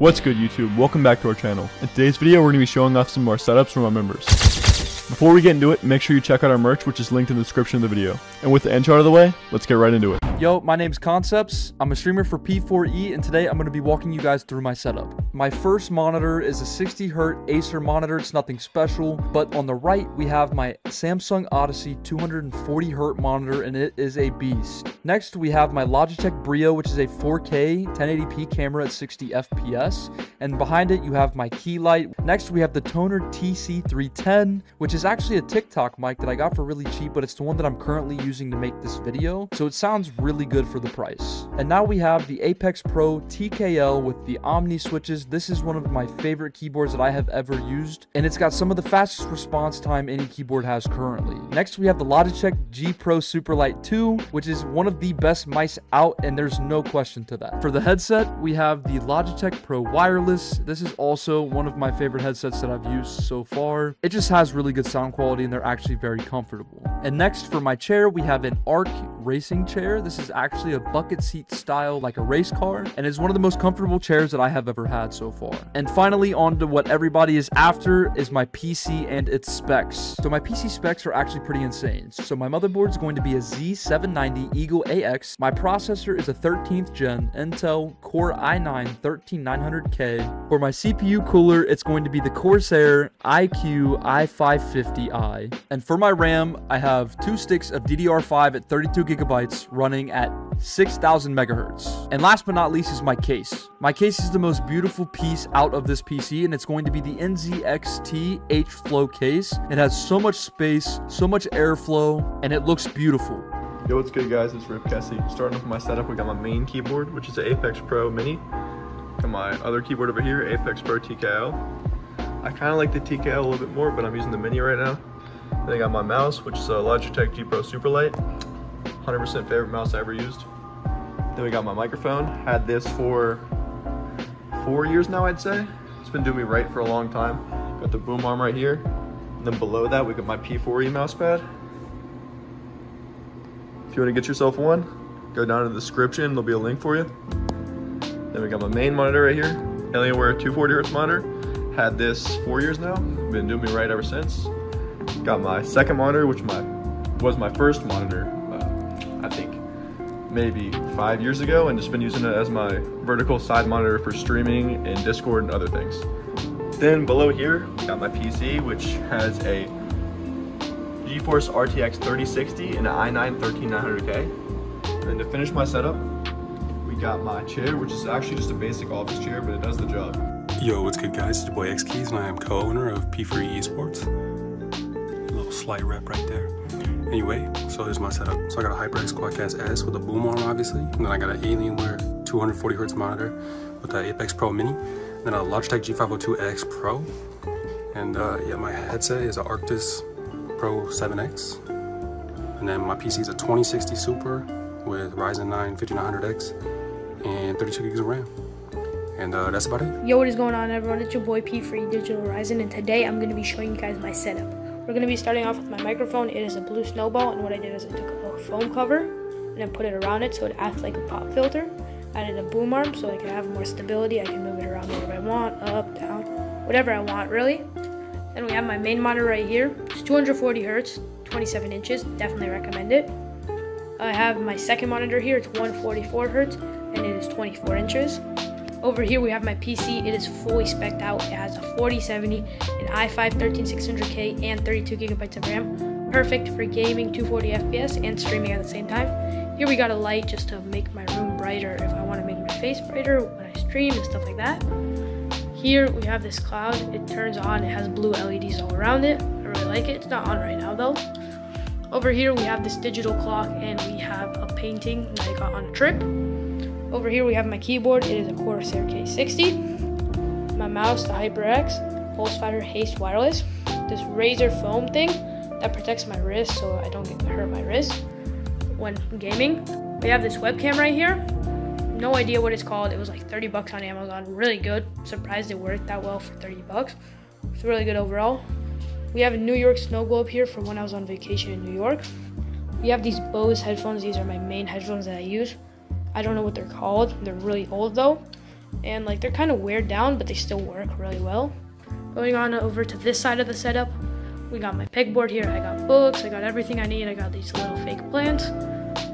What's good YouTube? Welcome back to our channel. In today's video, we're going to be showing off some more setups from our members. Before we get into it, make sure you check out our merch, which is linked in the description of the video. And with the intro out of the way, let's get right into it. Yo, my name's Concepts. I'm a streamer for P4E, and today I'm going to be walking you guys through my setup. My first monitor is a 60 Hz Acer monitor. It's nothing special, but on the right we have my Samsung Odyssey 240 Hz monitor, and it is a beast. Next, we have my Logitech Brio, which is a 4K 1080p camera at 60 FPS, and behind it you have my key light. Next, we have the Tonor TC310, which is actually a TikTok mic that I got for really cheap, but it's the one that I'm currently using to make this video, so it sounds really really good for the price. And now we have the Apex Pro TKL with the Omni switches. This is one of my favorite keyboards that I have ever used, and it's got some of the fastest response time any keyboard has currently. Next, we have the Logitech G Pro Superlight 2, which is one of the best mice out, and there's no question to that. For the headset, we have the Logitech Pro Wireless. This is also one of my favorite headsets that I've used so far. It just has really good sound quality and they're actually very comfortable. And next for my chair, we have an ARC racing chair. This is actually a bucket seat style like a race car and is one of the most comfortable chairs that I have ever had so far. And finally, on to what everybody is after is my PC and its specs. So my PC specs are actually pretty insane. So my motherboard is going to be a Z790 Eagle AX. My processor is a 13th gen Intel Core i9 13900K. For my CPU cooler, it's going to be the Corsair iCUE i550 750i. And for my RAM, I have two sticks of DDR5 at 32 gigabytes running at 6,000 megahertz. And last but not least is my case. My case is the most beautiful piece out of this PC and it's going to be the NZXT H-Flow case. It has so much space, so much airflow, and it looks beautiful. Yo, what's good guys? It's Rip Kessie. Starting off with my setup, we got my main keyboard, which is the Apex Pro Mini. And my other keyboard over here, Apex Pro TKL. I kind of like the TKL a little bit more, but I'm using the Mini right now. Then I got my mouse, which is a Logitech G Pro Superlight. 100% favorite mouse I ever used. Then we got my microphone. Had this for four years now, I'd say. It's been doing me right for a long time. Got the boom arm right here. And then below that, we got my P4E mouse pad. If you want to get yourself one, go down in the description. There'll be a link for you. Then we got my main monitor right here. Alienware 240 hertz monitor. Had this four years now. Been doing me right ever since. Got my second monitor, which my was my first monitor uh, I think maybe five years ago and just been using it as my vertical side monitor for streaming and Discord and other things. Then below here, got my PC, which has a GeForce RTX 3060 and an i9 13900K. And then to finish my setup, we got my chair, which is actually just a basic office chair, but it does the job. Yo, what's good guys? It's your boy X Keys and I am co-owner of P4E Esports. A little slight rep right there. Anyway, so here's my setup. So I got a HyperX Quadcast S with a boom arm, obviously. And then I got an Alienware 240 hertz monitor with the Apex Pro Mini. Then a Logitech G502X Pro. And uh, yeah, my headset is an Arctis Pro 7X. And then my PC is a 2060 Super with Ryzen 9 5900X and 32 gigs of RAM. And uh, that's about it. Yo, what is going on, everyone? It's your boy P4E Digital Horizon, and today I'm going to be showing you guys my setup. We're going to be starting off with my microphone. It is a blue snowball, and what I did is I took a foam cover and I put it around it so it acts like a pop filter. Added a boom arm so I can have more stability. I can move it around wherever I want, up, down, whatever I want, really. Then we have my main monitor right here. It's 240 hertz, 27 inches. Definitely recommend it. I have my second monitor here. It's 144 hertz, and it is 24 inches. Over here we have my PC. It is fully specced out. It has a 4070, an i5 13600K, and 32 gigabytes of RAM. Perfect for gaming 240 FPS and streaming at the same time. Here we got a light just to make my room brighter if I want to make my face brighter when I stream and stuff like that. Here we have this cloud. It turns on. It has blue LEDs all around it. I really like it. It's not on right now though. Over here we have this digital clock and we have a painting that I got on a trip. Over here we have my keyboard. It is a Corsair K60. My mouse, the HyperX Pulsefire Haste Wireless. This Razer foam thing that protects my wrist so I don't get hurt my wrist when gaming. We have this webcam right here. No idea what it's called. It was like 30 bucks on Amazon. Really good. Surprised it worked that well for 30 bucks. It's really good overall. We have a New York snow globe here from when I was on vacation in New York. We have these Bose headphones. These are my main headphones that I use. I don't know what they're called. They're really old though. and like they're kind of weared down, but they still work really well. Going on over to this side of the setup, we got my pegboard here. I got books. I got everything I need. I got these little fake plants,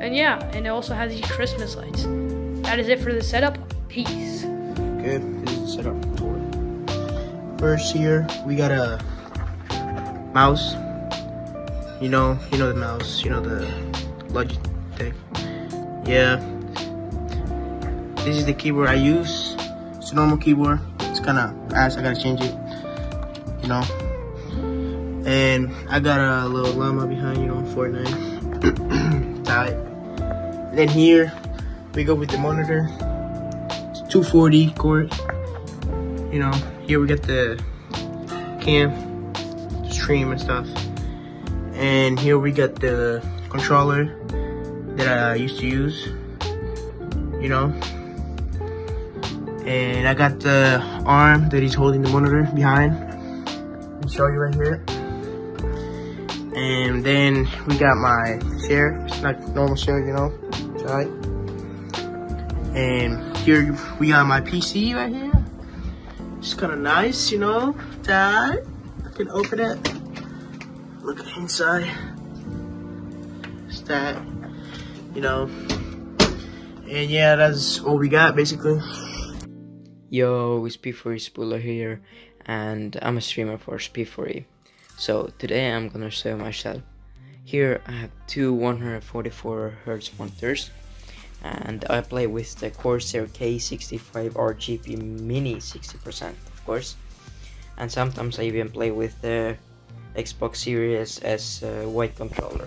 and yeah, and it also has these Christmas lights. That is it for the setup. Peace. Okay, this is the setup for First here, we got a mouse. You know, you know the mouse. You know the Logitech. Yeah. This is the keyboard I use. It's a normal keyboard. It's kind of ass. I gotta change it. You know. And I got a little llama behind, you know, Fortnite. Tight. Then here, we go with the monitor. It's 240 cord. You know, here we got the cam, stream and stuff. And here we got the controller that I used to use. You know. And I got the arm that he's holding the monitor behind. I'll show you right here. And then we got my chair. It's not normal chair, you know. It's alright. And here we got my PC right here. It's kind of nice, you know. That I can open it. Look inside. It's that, you know. And yeah, that's all we got basically. Yo, it's P4E Spooler here, and I'm a streamer for P4E. So today I'm gonna show you my setup. Here I have two 144 Hz monitors, and I play with the Corsair K65 RGB Mini 60%, of course. And sometimes I even play with the Xbox Series S uh, white controller.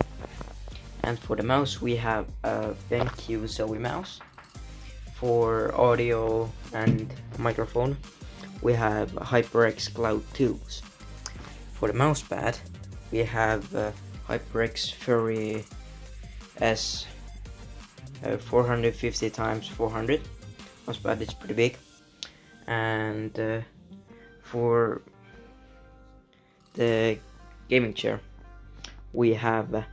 And for the mouse, we have a BenQ Zowie mouse. For audio and microphone, we have HyperX Cloud 2s. For the mousepad, we have uh, HyperX Fury S uh, 450 times 400 mousepad is pretty big and uh, for the gaming chair we have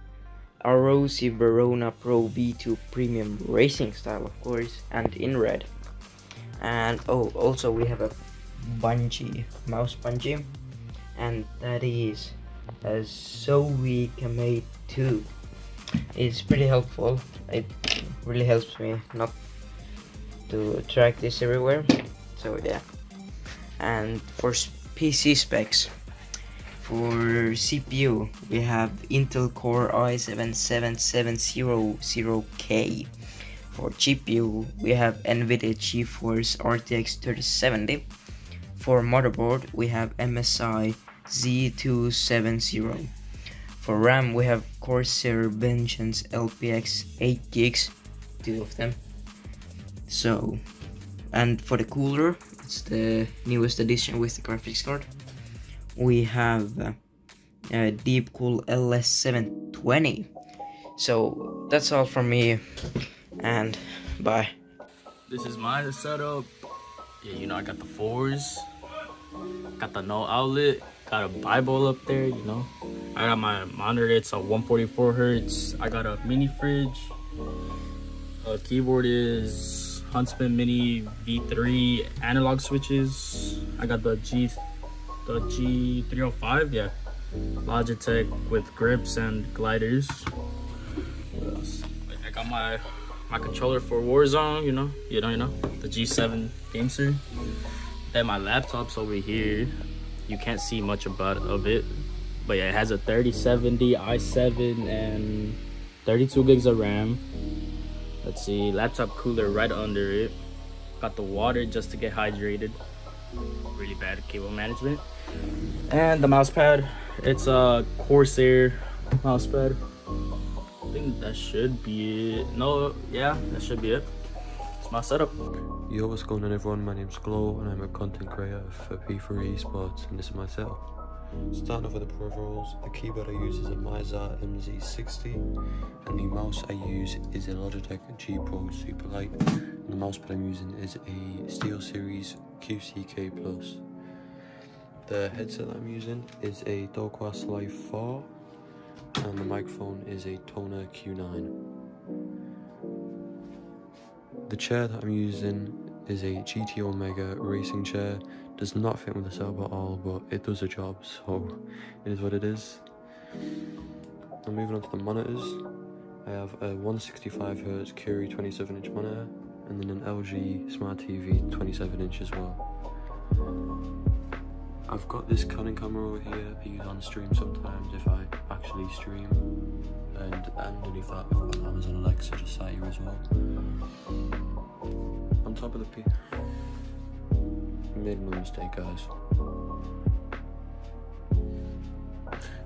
uh, Arozzi Verona Pro V2 Premium Racing style of course and in red. And oh also we have a bungee mouse bungee and that is a Zowie Camade 2 it's pretty helpful. It really helps me not to track this everywhere. So yeah. And for PC specs for CPU we have Intel Core i7-7700K for GPU we have NVIDIA GeForce RTX 3070 for motherboard we have MSI Z270 for RAM we have Corsair Vengeance LPX 8 gigs two of them. So and for the cooler it's the newest edition with the graphics card we have uh, uh, Deepcool LS720 so that's all from me and bye This is my setup. Yeah, you know, I got the fours, got the no outlet, got a Bible up there, you know. I got my monitor, it's a 144 hertz. I got a mini fridge. A keyboard is Huntsman Mini V3 analog switches. I got the G, the G305, yeah. Logitech with grips and gliders. What else? I got my my controller for Warzone, you know, you know, you know, the G7 GameSir. And my laptop's over here. You can't see much about of it, but yeah, it has a 3070 i7 and 32 gigs of RAM. Let's see, laptop cooler right under it. Got the water just to get hydrated. Really bad cable management. And the mouse pad, it's a Corsair mouse pad. I think that should be it. No, yeah, that should be it. It's my setup. Yo, what's going on everyone? My name's Glow and I'm a content creator for P4E Esports and this is my setup. Starting off with the peripherals, the keyboard I use is a Mizar MZ60 and the mouse I use is a Logitech G Pro Superlight and the mousepad I'm using is a SteelSeries QCK Plus. The headset I'm using is a Dogwash Life 4 and the microphone is a Tonor Q9. The chair that I'm using is a GT Omega racing chair. Does not fit with the setup at all, but it does the job, so it is what it is. I'm moving on to the monitors. I have a 165Hz Koorui 27 inch monitor and then an LG Smart TV 27 inch as well. I've got this Canon camera over here I use on stream sometimes if I actually stream and underneath that I've got Amazon Alexa just sat here as well. On top of the P made no mistake guys.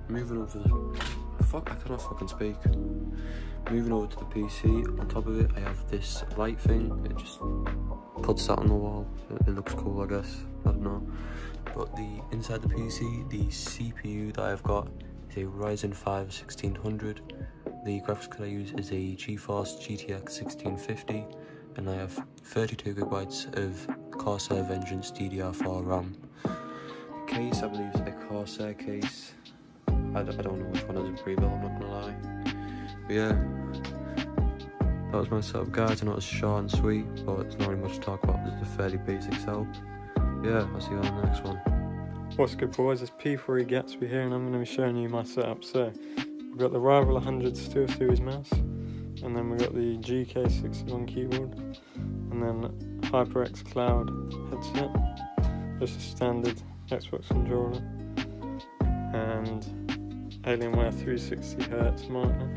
Moving over the fuck I cannot fucking speak. Moving over to the PC, on top of it I have this light thing, it just puts that on the wall. It, it looks cool I guess. I don't know. But the inside the PC, the CPU that I've got is a Ryzen 5 1600. The graphics card I use is a GeForce GTX 1650 and I have 32 gigabytes of Corsair Vengeance DDR4 RAM. Case I believe is a Corsair case. I I don't know which one is a pre-built, I'm not gonna lie. But yeah, that was my setup guys. I know it's short and sweet, but it's not really much to talk about. It's a fairly basic setup. Yeah, I'll see you on the next one. What's good boys, it's P3 Gatsby here and I'm going to be showing you my setup. So, we've got the Rival 100 SteelSeries mouse, and then we've got the GK61 keyboard, and then HyperX Cloud headset, just a standard Xbox controller, and Alienware 360Hz monitor,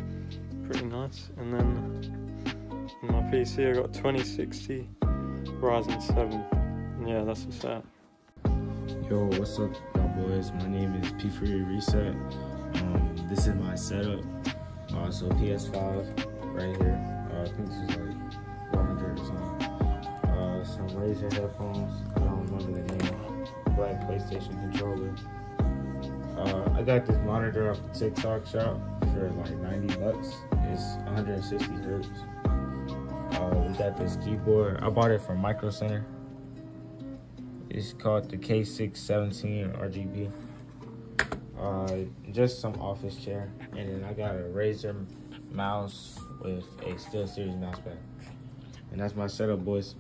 pretty nice. And then on my PC I got 2060 Ryzen 7, and yeah, that's the setup. Yo, what's up, y'all boys? My name is P3 Reset. Um, this is my setup. Uh, so PS5 right here. Uh, I think this is like 400 or something. Uh, some Razer headphones. I don't remember the name. Black PlayStation controller. Uh, I got this monitor off the TikTok shop for like 90 bucks. It's 160 hertz. Uh, we got this keyboard. I bought it from Micro Center. It's called the K617 RGB. Uh, just some office chair, and then I got a Razer mouse with a SteelSeries mouse pad. And that's my setup, boys.